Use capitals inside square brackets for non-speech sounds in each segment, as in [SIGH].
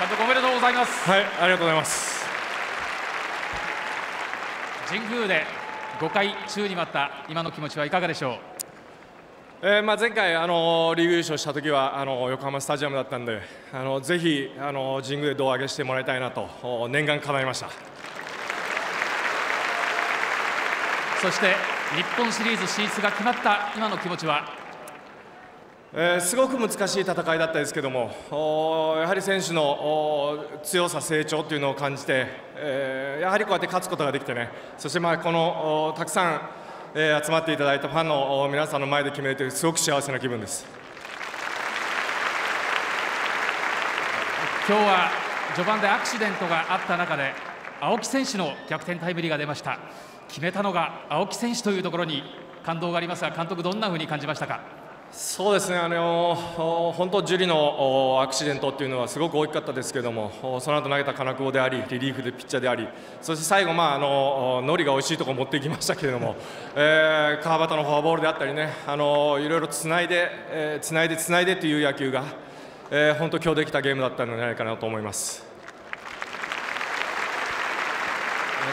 監督おめでとうございます。はいありがとうございます。神宮で5回宙に舞った今の気持ちはいかがでしょう？えーまあ、前回、あのリーグ優勝した時はあの横浜スタジアムだったんであのぜひあの神宮で胴上げしてもらいたいなとお念願叶いました。そして日本シリーズ進出が決まった今の気持ちは？えーすごく難しい戦いだったですけどもやはり選手の強さ、成長というのを感じて、えーやはりこうやって勝つことができてねそしてまあこのたくさん、えー集まっていただいたファンの皆さんの前で決めれてすごく幸せな気分です。今日は序盤でアクシデントがあった中で青木選手の逆転タイムリーが出ました決めたのが青木選手というところに感動がありますが監督どんなふうに感じましたか？そうですね、あの本当、ジュリのアクシデントっていうのはすごく大きかったですけども、その後投げた金久保であり、リリーフでピッチャーであり、そして最後、まあ、あのお海苔が美味しいところ持っていきましたけれども、[LAUGHS] えー川端のフォアボールであったりね、あのいろいろつないで、えーつないで、つないでという野球が、えー本当、今日できたゲームだったのではないかなと思います。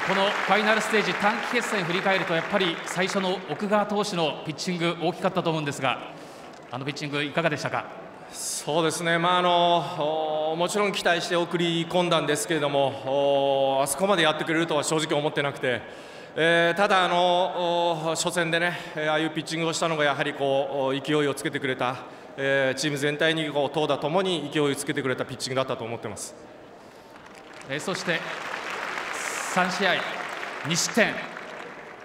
このファイナルステージ短期決戦振り返るとやっぱり最初の奥川投手のピッチング大きかったと思うんですがあのピッチングいかがでしたか？そうですね、まああのおもちろん期待して送り込んだんですけれども、おあそこまでやってくれるとは正直思ってなくて、えーただあの、お初戦でね、えーああいうピッチングをしたのがやはりこうお勢いをつけてくれた、えーチーム全体にこう投打ともに勢いをつけてくれたピッチングだったと思ってます。えーそして3試合2失点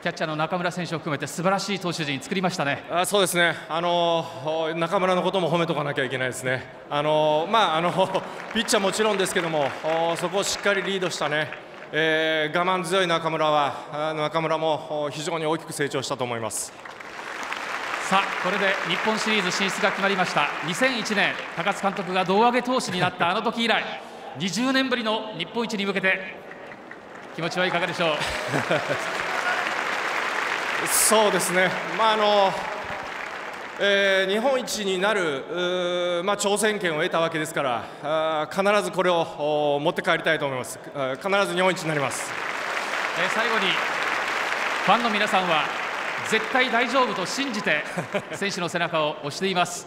キャッチャーの中村選手を含めて素晴らしい投手陣作りましたね。あそうですね、あのお中村のことも褒めとかなきゃいけないですね、あのまあ、あのピッチャーもちろんですけども、おそこをしっかりリードしたね、えー我慢強い中村は、あ中村もお非常に大きく成長したと思います。さあこれで日本シリーズ進出が決まりました。2001年高津監督が胴上げ投手になったあの時以来20年ぶりの日本一に向けて気持ちはいかがでしょう？そうですね、まああのえー日本一になる、まあ、挑戦権を得たわけですから、必ずこれをお持って帰りたいと思います、必ず日本一になります。えー最後にファンの皆さんは絶対大丈夫と信じて [LAUGHS] 選手の背中を押しています、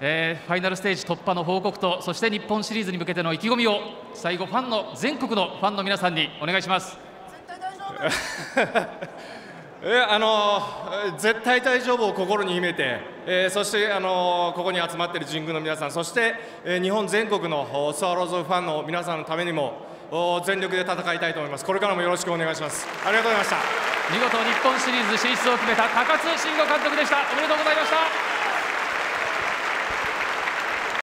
えーファイナルステージ突破の報告とそして日本シリーズに向けての意気込みを最後ファンの全国のファンの皆さんにお願いしますえあの絶対大丈夫を心に秘めて、えーそしてあのここに集まっている神宮の皆さんそして、えー日本全国のスワローズファンの皆さんのためにも全力で戦いたいと思います。これからもよろしくお願いします。ありがとうございました。見事日本シリーズ進出を決めた高津慎吾監督でした。おめでとうございました。